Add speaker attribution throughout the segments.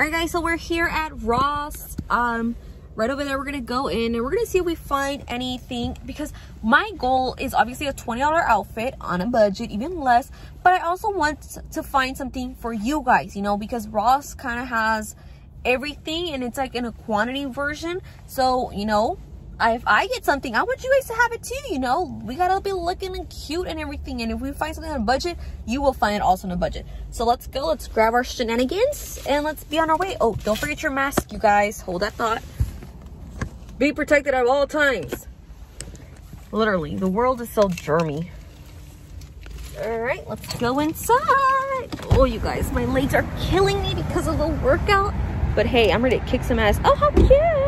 Speaker 1: Alright guys, so we're here at Ross. Um, right over there, we're gonna go in and we're gonna see if we find anything because my goal is obviously a $20 outfit on a budget, even less, but I also want to find something for you guys, you know, because Ross kind of has everything and it's like in a quantity version. So, you know, if I get something, I want you guys to have it too, you know. We gotta be looking and cute and everything. And if we find something on a budget, you will find it also on a budget. So let's go, let's grab our shenanigans and let's be on our way. Oh, don't forget your mask, you guys. Hold that thought. Be protected at all times. Literally, the world is so germy. All right, let's go inside. Oh, you guys, my legs are killing me because of the workout. But hey, I'm ready to kick some ass. Oh, how cute.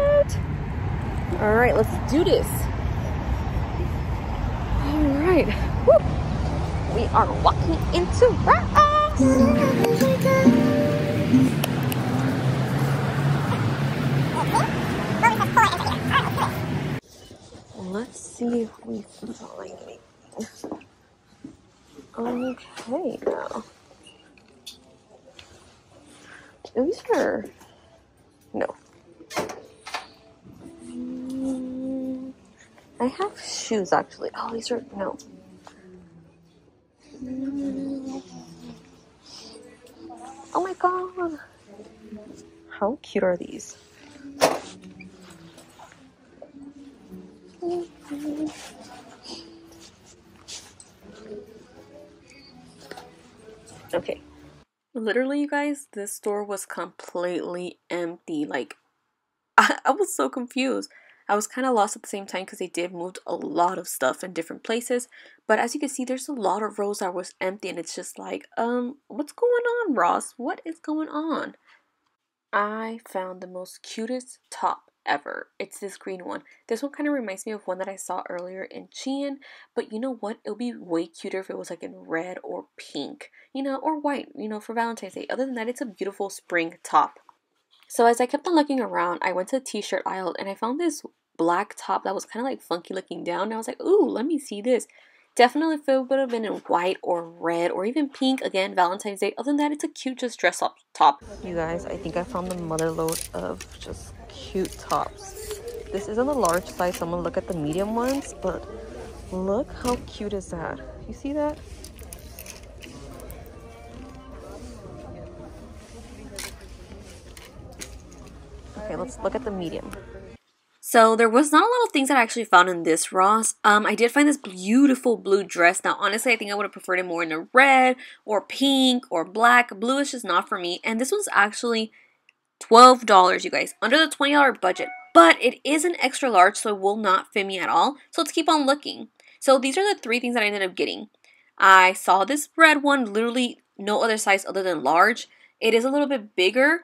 Speaker 1: All right, let's do this. All right. Woo. We are walking into Ross. Let's see if we find anything. Okay, now. These are no. I have shoes actually. Oh, these are no. Oh my god. How cute are these? Okay. Literally, you guys, this store was completely empty. Like, I, I was so confused. I was kind of lost at the same time because they did move a lot of stuff in different places. But as you can see, there's a lot of rows that was empty, and it's just like, um, what's going on, Ross? What is going on? I found the most cutest top ever. It's this green one. This one kind of reminds me of one that I saw earlier in Shein, but you know what? It would be way cuter if it was like in red or pink, you know, or white, you know, for Valentine's Day. Other than that, it's a beautiful spring top. So as I kept on looking around, I went to the t-shirt aisle and I found this black top that was kind of like funky looking down. And I was like, ooh, let me see this. Definitely it would have been in white or red or even pink, again, Valentine's Day. Other than that, it's a cute just dress up top. You guys, I think I found the mother load of just cute tops. This is on a large size, so I'm gonna look at the medium ones, but look how cute is that? You see that? Okay, let's look at the medium. So there was not a lot of things that I actually found in this Ross. Um, I did find this beautiful blue dress. Now, honestly, I think I would have preferred it more in a red or pink or black. Blue is just not for me. And this was actually $12, you guys, under the $20 budget. But it is an extra large, so it will not fit me at all. So let's keep on looking. So these are the three things that I ended up getting. I saw this red one, literally no other size other than large. It is a little bit bigger,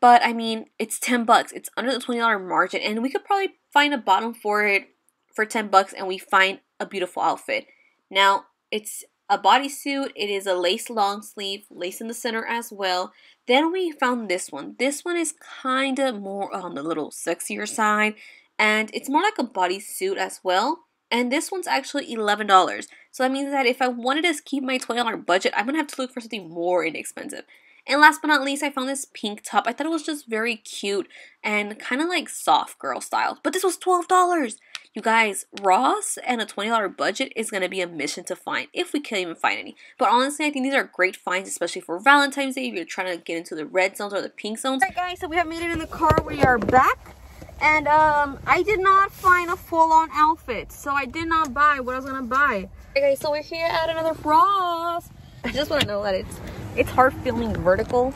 Speaker 1: but I mean, it's 10 bucks. It's under the $20 margin, and we could probably find a bottom for it for 10 bucks and we find a beautiful outfit. Now, it's a bodysuit. It is a lace long sleeve, lace in the center as well. Then we found this one. This one is kind of more on the little sexier side, and it's more like a bodysuit as well. And this one's actually $11. So that means that if I wanted to keep my $20 budget, I'm going to have to look for something more inexpensive. And last but not least, I found this pink top. I thought it was just very cute and kind of like soft girl style. But this was $12. You guys, Ross and a $20 budget is going to be a mission to find if we can even find any. But honestly, I think these are great finds, especially for Valentine's Day if you're trying to get into the red zones or the pink zones. Alright guys, so we have made it in the car. We are back. And um, I did not find a full-on outfit. So I did not buy what I was going to buy. Okay, so we're here at another Ross. I just want to know that it's it's hard filming vertical,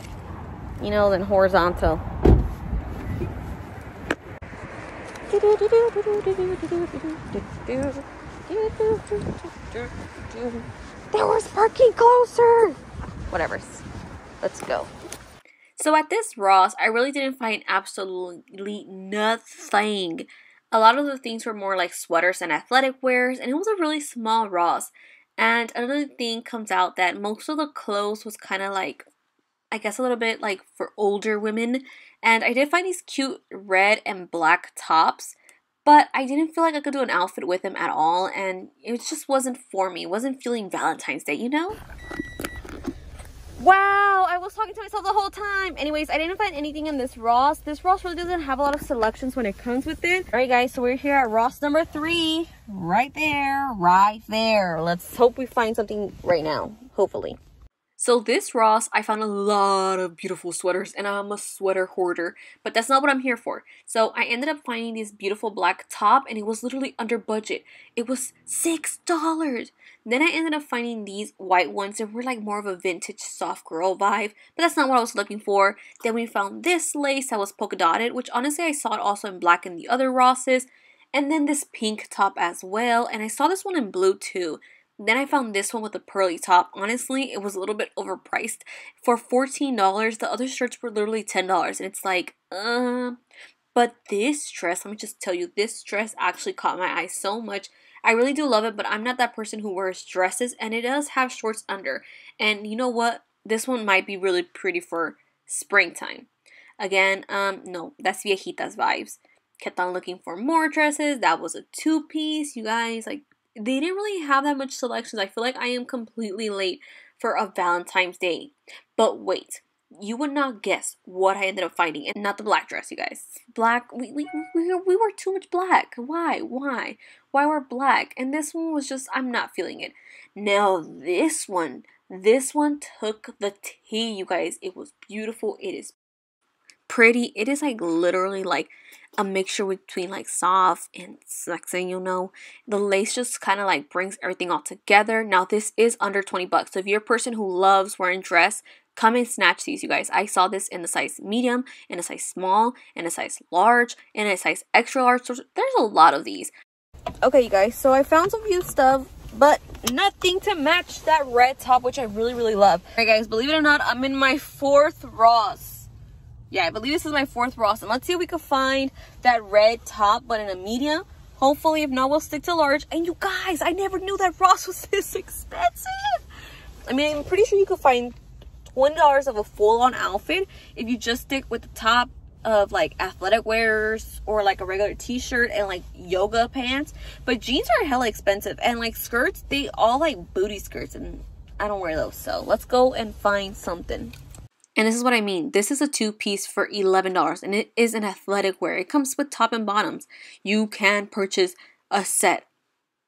Speaker 1: you know, than horizontal. There was parking closer. Whatever. Let's go. So at this Ross, I really didn't find absolutely nothing. A lot of the things were more like sweaters and athletic wears, and it was a really small Ross. And another thing comes out that most of the clothes was kind of like, I guess a little bit like for older women. And I did find these cute red and black tops, but I didn't feel like I could do an outfit with them at all. And it just wasn't for me. It wasn't feeling Valentine's Day, you know? Wow, talking to myself the whole time. Anyways, I didn't find anything in this Ross. This Ross really doesn't have a lot of selections when it comes with it. All right, guys, so we're here at Ross number three. Right there, right there. Let's hope we find something right now, hopefully. So this Ross, I found a lot of beautiful sweaters and I'm a sweater hoarder, but that's not what I'm here for. So I ended up finding this beautiful black top and it was literally under budget. It was $6. Then I ended up finding these white ones and were like more of a vintage soft girl vibe, but that's not what I was looking for. Then we found this lace that was polka dotted, which honestly I saw it also in black in the other Rosses. And then this pink top as well, and I saw this one in blue too. Then I found this one with a pearly top. Honestly, it was a little bit overpriced. For $14, the other shirts were literally $10. And it's like, uh, but this dress, let me just tell you, this dress actually caught my eye so much. I really do love it, but I'm not that person who wears dresses, and it does have shorts under. And you know what? This one might be really pretty for springtime. Again, um, no, that's viejitas vibes. Kept on looking for more dresses. That was a two piece, you guys. Like, they didn't really have that much selections. I feel like I am completely late for a Valentine's Day. But wait, you would not guess what I ended up finding, and not the black dress, you guys. Black, we we we, we were too much black. Why? Why? Why we're black? And this one was just, I'm not feeling it. Now this one, this one took the tea, you guys. It was beautiful. It is pretty. It is like literally like a mixture between like soft and sexy, you know. The lace just kind of like brings everything all together. Now this is under 20 bucks. So if you're a person who loves wearing dress, come and snatch these, you guys. I saw this in the size medium, in a size small, in a size large, in a size extra large. So there's a lot of these. Okay, you guys, so I found some cute stuff, but nothing to match that red top, which I really, really love. Alright guys, believe it or not, I'm in my fourth Ross yeah, I believe this is my fourth Ross. And let's see if we can find that red top, but in a medium. Hopefully, if not, we'll stick to large. And you guys, I never knew that Ross was this expensive. I mean, I'm pretty sure you could find $20 of a full-on outfit if you just stick with the top of like athletic wears or like a regular t-shirt and like yoga pants but jeans are hella expensive and like skirts they all like booty skirts and i don't wear those so let's go and find something and this is what I mean. This is a two piece for $11 and it is an athletic wear. It comes with top and bottoms. You can purchase a set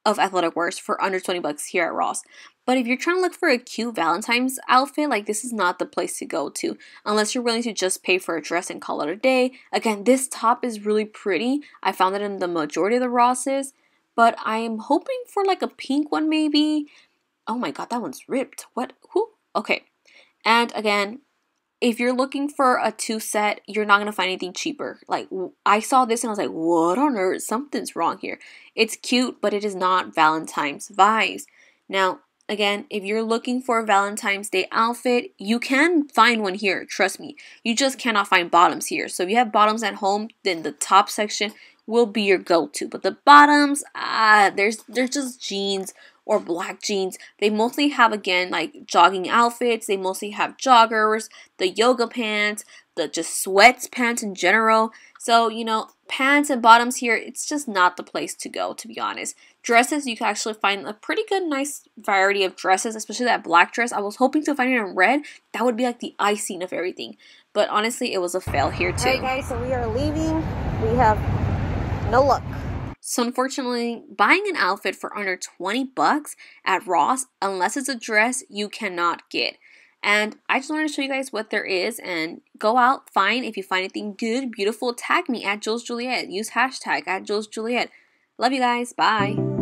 Speaker 1: of athletic wears for under 20 bucks here at Ross. But if you're trying to look for a cute Valentine's outfit, like this is not the place to go to unless you're willing to just pay for a dress and call it a day. Again, this top is really pretty. I found it in the majority of the Rosses, but I am hoping for like a pink one maybe. Oh my god, that one's ripped. What? Who? Okay. And again, if you're looking for a two set, you're not gonna find anything cheaper. Like I saw this and I was like, what on earth? Something's wrong here. It's cute, but it is not Valentine's vibes. Now, again, if you're looking for a Valentine's Day outfit, you can find one here. Trust me. You just cannot find bottoms here. So if you have bottoms at home, then the top section will be your go-to. But the bottoms, ah, there's there's just jeans or black jeans. They mostly have again like jogging outfits. They mostly have joggers, the yoga pants, the just sweats pants in general. So, you know, pants and bottoms here, it's just not the place to go, to be honest. Dresses, you can actually find a pretty good, nice variety of dresses, especially that black dress. I was hoping to find it in red. That would be like the icing of everything. But honestly, it was a fail here too. Alright guys, so we are leaving. We have no luck. So unfortunately, buying an outfit for under 20 bucks at Ross, unless it's a dress, you cannot get. And I just wanted to show you guys what there is and go out, find if you find anything good, beautiful, tag me at Jewels Julliet. Use hashtag at Jewels Julliet. Love you guys. Bye.